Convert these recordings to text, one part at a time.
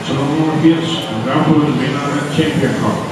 It's a little against the government may not have champion card.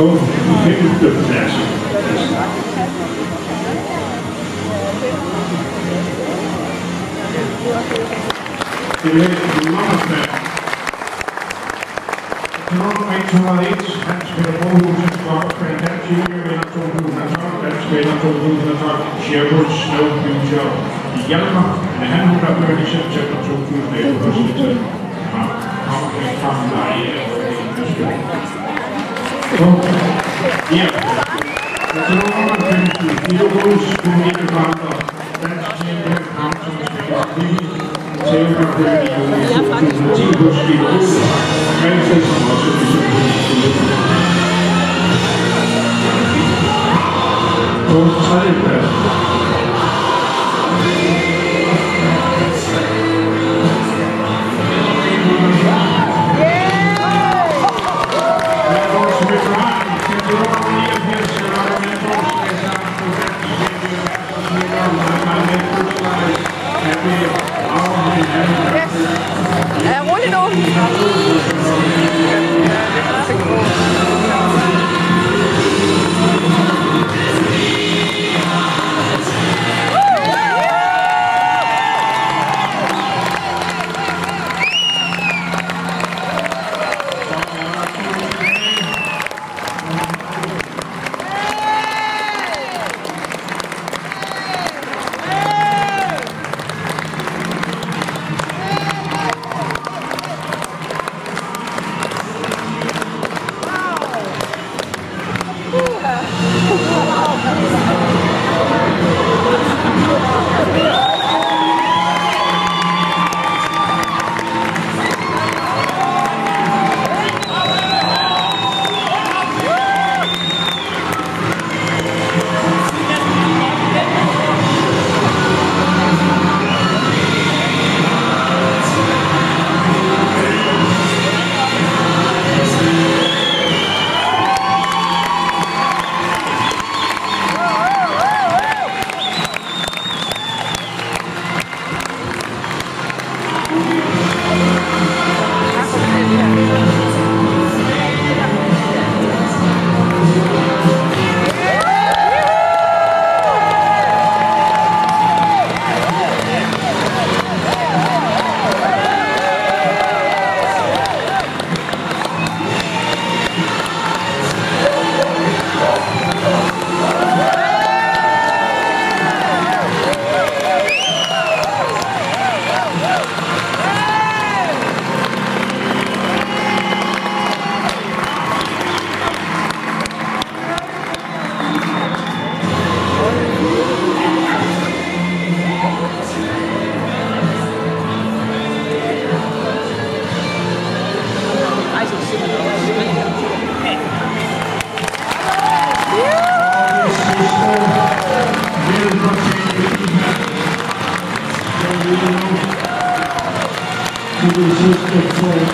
Og femteplads. Det er nummermand. Nummer 101, Hans Peter Brohusen, Stokkersbane Dansk Junior vinder 2012, Dansk vinder 2012, Cirkus Snow Future i Hjalmar, men han hun er født i september 2011 hos Little. Kom fra Leje. Ja. Så Ja. Het is allemaal een heel groot community partner. That's Chamber of Council Space 3, Chamber of Radio, Chico Chico, Francis Mosselson. Tot 12.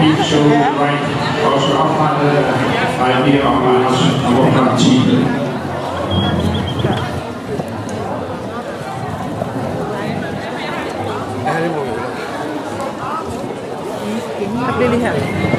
niet zo kwijt als we afhalen bij meer afhalen voor plaats 7. Helemaal. Ik ben niet